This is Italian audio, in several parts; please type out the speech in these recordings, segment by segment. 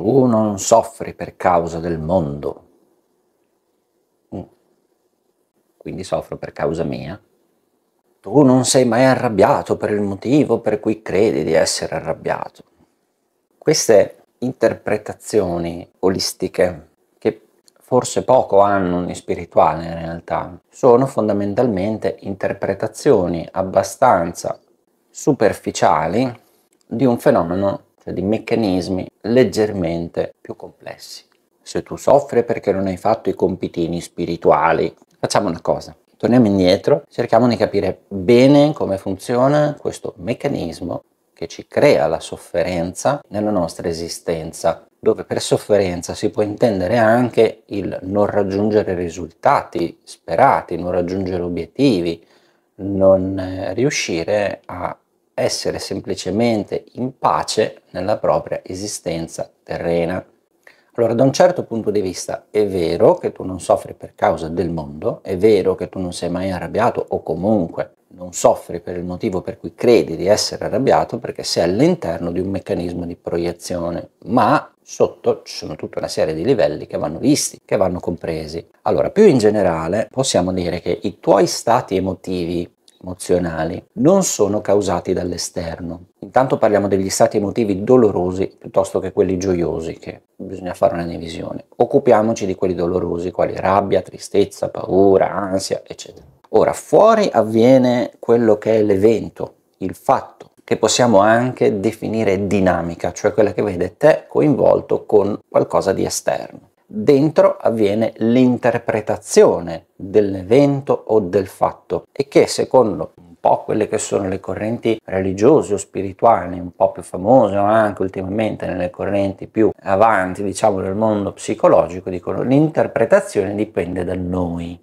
tu non soffri per causa del mondo, quindi soffro per causa mia. Tu non sei mai arrabbiato per il motivo per cui credi di essere arrabbiato. Queste interpretazioni olistiche, che forse poco hanno un spirituale in realtà, sono fondamentalmente interpretazioni abbastanza superficiali di un fenomeno, di meccanismi leggermente più complessi. Se tu soffri perché non hai fatto i compitini spirituali, facciamo una cosa. Torniamo indietro, cerchiamo di capire bene come funziona questo meccanismo che ci crea la sofferenza nella nostra esistenza, dove per sofferenza si può intendere anche il non raggiungere risultati sperati, non raggiungere obiettivi, non eh, riuscire a essere semplicemente in pace nella propria esistenza terrena. Allora, da un certo punto di vista è vero che tu non soffri per causa del mondo, è vero che tu non sei mai arrabbiato o comunque non soffri per il motivo per cui credi di essere arrabbiato perché sei all'interno di un meccanismo di proiezione, ma sotto ci sono tutta una serie di livelli che vanno visti, che vanno compresi. Allora, più in generale possiamo dire che i tuoi stati emotivi emozionali non sono causati dall'esterno. Intanto parliamo degli stati emotivi dolorosi piuttosto che quelli gioiosi, che bisogna fare una divisione. Occupiamoci di quelli dolorosi, quali rabbia, tristezza, paura, ansia, eccetera. Ora, fuori avviene quello che è l'evento, il fatto, che possiamo anche definire dinamica, cioè quella che vede te coinvolto con qualcosa di esterno. Dentro avviene l'interpretazione dell'evento o del fatto e che secondo un po' quelle che sono le correnti religiose o spirituali, un po' più famose o anche ultimamente nelle correnti più avanti, diciamo, del mondo psicologico, dicono l'interpretazione dipende da noi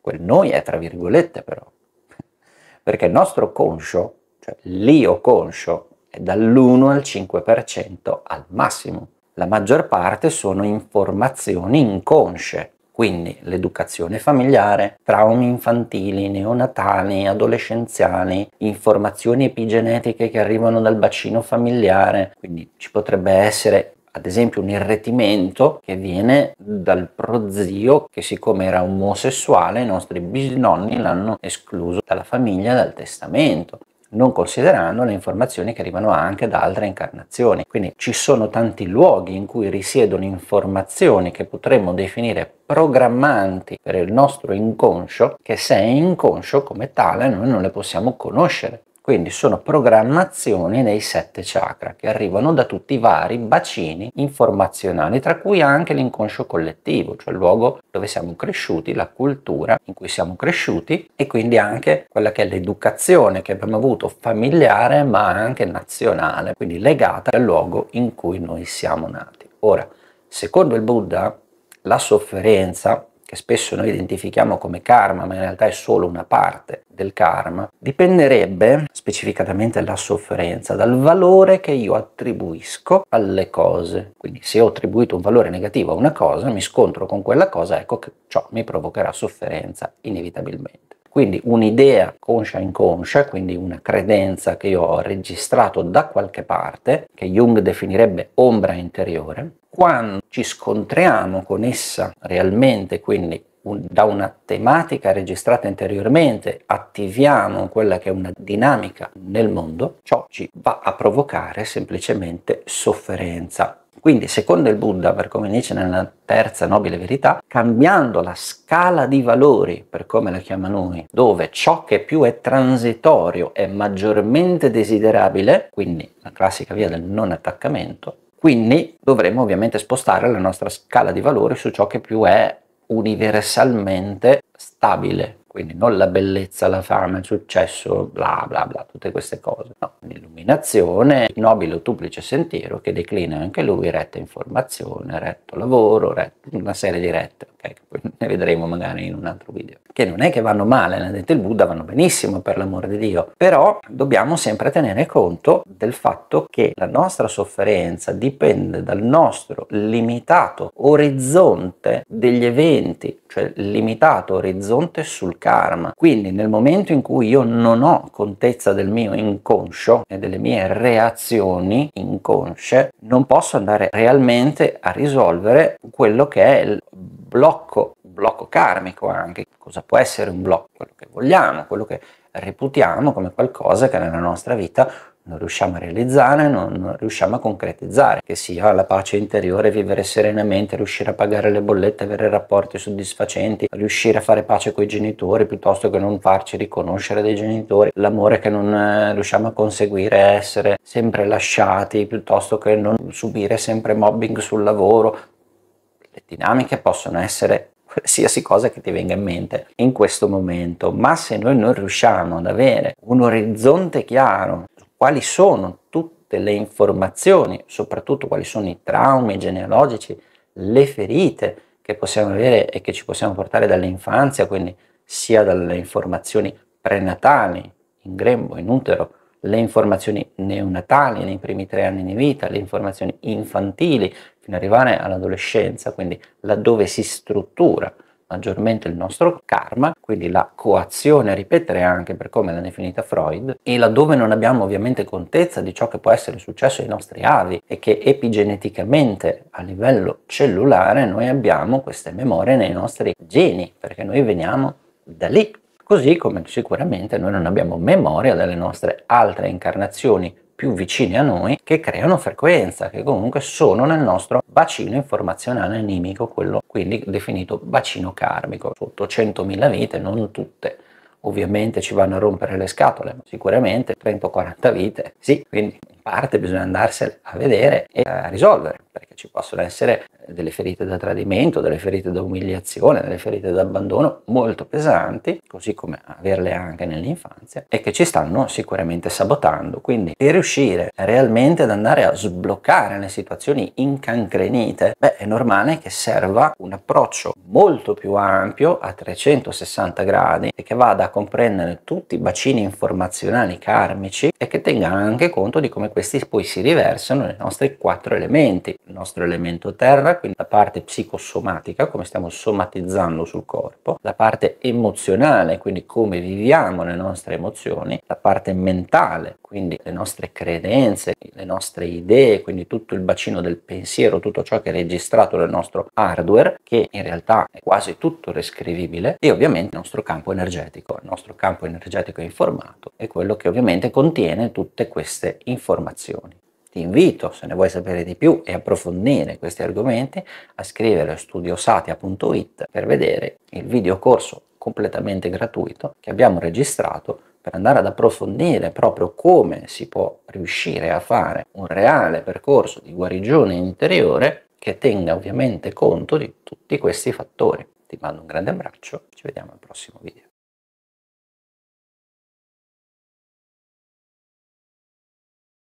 Quel noi è tra virgolette però, perché il nostro conscio, cioè l'io conscio, è dall'1 al 5% al massimo. La maggior parte sono informazioni inconsce, quindi l'educazione familiare, traumi infantili, neonatali, adolescenziali, informazioni epigenetiche che arrivano dal bacino familiare, quindi ci potrebbe essere ad esempio un irretimento che viene dal prozio che siccome era omosessuale i nostri bisnonni l'hanno escluso dalla famiglia dal testamento non considerando le informazioni che arrivano anche da altre incarnazioni. Quindi ci sono tanti luoghi in cui risiedono informazioni che potremmo definire programmanti per il nostro inconscio, che se è inconscio come tale noi non le possiamo conoscere. Quindi sono programmazioni nei sette chakra che arrivano da tutti i vari bacini informazionali, tra cui anche l'inconscio collettivo, cioè il luogo dove siamo cresciuti, la cultura in cui siamo cresciuti e quindi anche quella che è l'educazione che abbiamo avuto familiare ma anche nazionale, quindi legata al luogo in cui noi siamo nati. Ora, secondo il Buddha, la sofferenza che spesso noi identifichiamo come karma, ma in realtà è solo una parte del karma, dipenderebbe specificatamente la sofferenza dal valore che io attribuisco alle cose. Quindi se ho attribuito un valore negativo a una cosa, mi scontro con quella cosa, ecco che ciò mi provocherà sofferenza inevitabilmente. Quindi un'idea conscia inconscia, quindi una credenza che io ho registrato da qualche parte, che Jung definirebbe ombra interiore, quando ci scontriamo con essa realmente, quindi un, da una tematica registrata interiormente, attiviamo quella che è una dinamica nel mondo, ciò ci va a provocare semplicemente sofferenza. Quindi, secondo il Buddha, per come dice nella terza nobile verità, cambiando la scala di valori, per come la chiama lui, dove ciò che più è transitorio è maggiormente desiderabile, quindi la classica via del non attaccamento, quindi dovremo ovviamente spostare la nostra scala di valori su ciò che più è universalmente stabile, quindi non la bellezza, la fama, il successo, bla bla bla, tutte queste cose. No, l'illuminazione, il nobile o duplice sentiero che declina anche lui retta informazione, retto lavoro, retto, una serie di rette, ok? Poi ne vedremo magari in un altro video. Che non è che vanno male, l'ha detto il Buddha, vanno benissimo per l'amore di Dio, però dobbiamo sempre tenere conto del fatto che la nostra sofferenza dipende dal nostro limitato orizzonte degli eventi, cioè limitato orizzonte sul karma. Quindi nel momento in cui io non ho contezza del mio inconscio e delle mie reazioni inconsce, non posso andare realmente a risolvere quello che è il blocco, blocco karmico anche. Cosa può essere un blocco? Quello che vogliamo, quello che reputiamo come qualcosa che nella nostra vita non riusciamo a realizzare, non riusciamo a concretizzare, che sia la pace interiore, vivere serenamente, riuscire a pagare le bollette, avere rapporti soddisfacenti, riuscire a fare pace con i genitori piuttosto che non farci riconoscere dai genitori, l'amore che non eh, riusciamo a conseguire, essere sempre lasciati piuttosto che non subire sempre mobbing sul lavoro. Le dinamiche possono essere qualsiasi cosa che ti venga in mente in questo momento, ma se noi non riusciamo ad avere un orizzonte chiaro quali sono tutte le informazioni, soprattutto quali sono i traumi genealogici, le ferite che possiamo avere e che ci possiamo portare dall'infanzia, quindi sia dalle informazioni prenatali, in grembo, in utero, le informazioni neonatali nei primi tre anni di vita, le informazioni infantili fino ad arrivare all'adolescenza, quindi laddove si struttura maggiormente il nostro karma, quindi la coazione a ripetere anche per come l'ha definita Freud, e laddove non abbiamo ovviamente contezza di ciò che può essere successo ai nostri avi e che epigeneticamente a livello cellulare noi abbiamo queste memorie nei nostri geni, perché noi veniamo da lì. Così come sicuramente noi non abbiamo memoria delle nostre altre incarnazioni più vicini a noi che creano frequenza, che comunque sono nel nostro bacino informazionale animico, quello quindi definito bacino karmico. Sotto 100.000 vite, non tutte ovviamente ci vanno a rompere le scatole, sicuramente 30 o 40 vite, sì, quindi in parte bisogna andarsene a vedere e a risolvere, perché ci possono essere delle ferite da tradimento, delle ferite da umiliazione, delle ferite da abbandono molto pesanti, così come averle anche nell'infanzia, e che ci stanno sicuramente sabotando. Quindi per riuscire realmente ad andare a sbloccare le situazioni incancrenite, beh, è normale che serva un approccio molto più ampio a 360 gradi e che vada a comprendere tutti i bacini informazionali karmici e che tenga anche conto di come questi poi si riversano nei nostri quattro elementi, il nostro elemento terra, quindi la parte psicosomatica, come stiamo somatizzando sul corpo, la parte emozionale, quindi come viviamo le nostre emozioni, la parte mentale, quindi le nostre credenze, le nostre idee, quindi tutto il bacino del pensiero, tutto ciò che è registrato nel nostro hardware, che in realtà è quasi tutto riscrivibile, e ovviamente il nostro campo energetico. Il nostro campo energetico informato è quello che ovviamente contiene tutte queste informazioni. Ti invito, se ne vuoi sapere di più e approfondire questi argomenti, a scrivere a studiosatia.it per vedere il videocorso completamente gratuito che abbiamo registrato per andare ad approfondire proprio come si può riuscire a fare un reale percorso di guarigione interiore che tenga ovviamente conto di tutti questi fattori. Ti mando un grande abbraccio, ci vediamo al prossimo video.